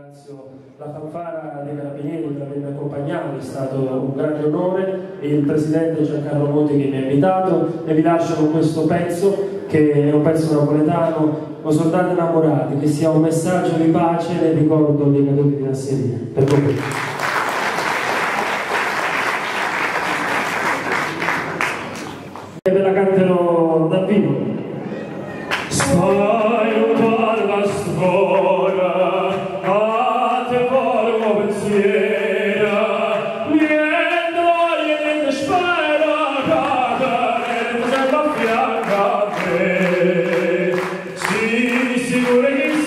Ringrazio la fanfara dei Carabinieri per avermi accompagnato, è stato un grande onore e il presidente Giancarlo Monti che mi ha invitato e vi lascio con questo pezzo che è un pezzo napoletano, O soldati innamorati, che sia un messaggio di pace nel ricordo dei caduti di Nasseria. Per voi. E ve la canterò dal vivo.